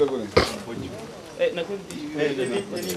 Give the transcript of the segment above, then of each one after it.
Что будет? Э, Наклонитесь.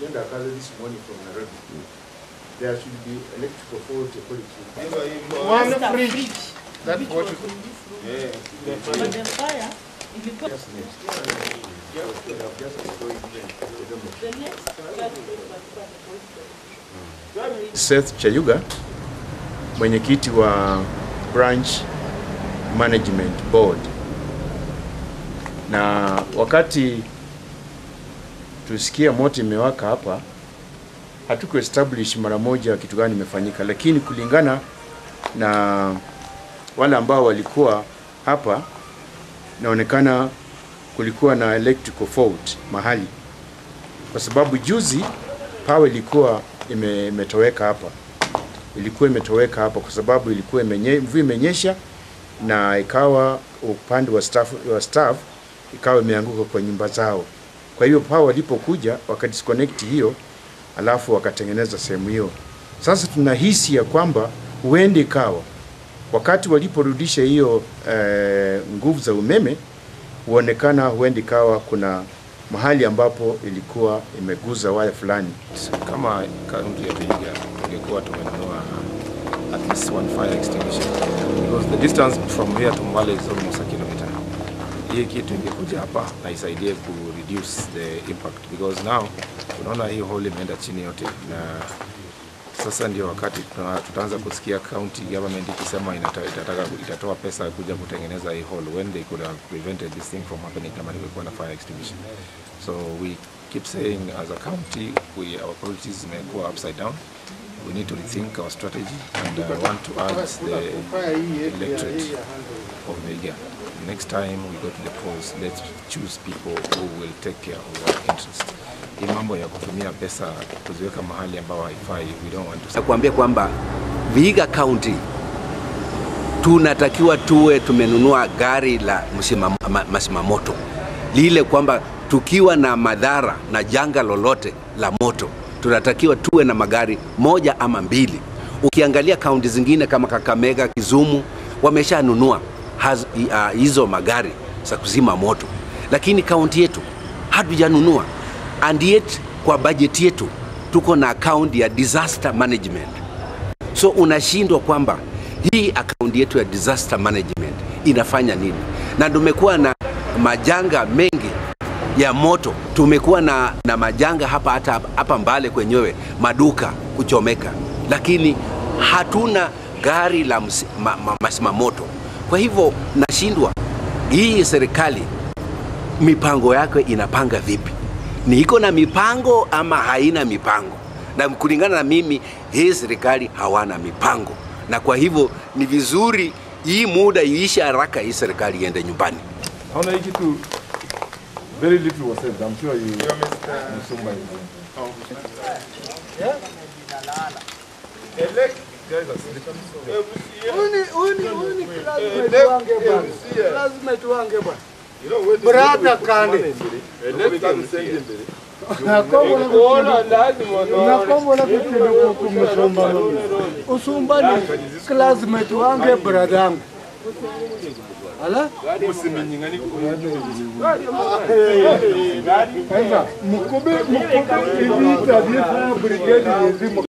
genda akaza this morning from Nairobi. There should be electrical fault quality One fridge. That's what it. yeah. But the fire, if you put next you Seth Chayuga, mwenyekiti wa branch management board, na wakati tusikia moto imewaka hapa, hatuku establish mara moja kitu gani imefanyika, lakini kulingana na wale ambao walikuwa hapa, inaonekana kulikuwa na electrical fault mahali, kwa sababu juzi power ilikuwa ime, imetoweka hapa, ilikuwa imetoweka hapa kwa sababu ilikuwa mvua imenyesha na ikawa upande wa staff, wa staff ikawa imeanguka kwa nyumba zao. Kwa hiyo power walipokuja wakadisconnect hiyo, alafu wakatengeneza sehemu hiyo. Sasa tunahisi ya kwamba huende kawa wakati waliporudisha hiyo eh, nguvu za umeme huonekana huende kawa kuna mahali ambapo ilikuwa imeguza waya fulani. kama kaunti ya Vihiga tungekuwa tumenunua at least one fire extinguisher because the distance from here to Mbale is almost. Hii kitu ingekuja hapa na isaidie ku reduce the impact because now unaona hii hole imeenda chini yote, na sasa ndio wakati tutaanza kusikia county government ikisema inataka itatoa pesa kuja kutengeneza hii hole when they could have prevented this thing from happening kama ilikuwa na fire extinguisher. So we keep saying as a county, we, our priorities zimekuwa upside down. We need to rethink our strategy and I want to urge the electorate of Vihiga. Next time we go to the polls, let's choose people who will take care of our interest. Hii mambo ya kutumia pesa kuziweka mahali ambao haifai, we don't want to Nakuambia kwamba Vihiga County tunatakiwa tuwe tumenunua gari la masimamoto lile kwamba tukiwa na madhara na janga lolote la moto tunatakiwa tuwe na magari moja ama mbili. Ukiangalia kaunti zingine kama Kakamega, kizumu wameshanunua ah, hizo magari za kuzima moto, lakini kaunti yetu hatujanunua, and yet kwa bajeti yetu tuko na akaunti ya disaster management. So unashindwa kwamba hii akaunti yetu ya disaster management inafanya nini? Na tumekuwa na majanga mengi ya moto. Tumekuwa na, na majanga hapa hata hapa mbale kwenyewe maduka kuchomeka. Lakini hatuna gari la masimamoto ma, ma, moto kwa hivyo nashindwa. Hii serikali mipango yake inapanga vipi? Ni iko na mipango ama haina mipango? Na kulingana na mimi hii serikali hawana mipango. Na kwa hivyo ni vizuri hii muda iishe haraka hii serikali iende nyumbani. Naona hii kitu very little was said. I'm sure you Msumba. Is classmate wange bwana kande nakombola kutendo kumusumba usumba ni classmate wange bradangu mukubi ibita byefaya brigade yezimo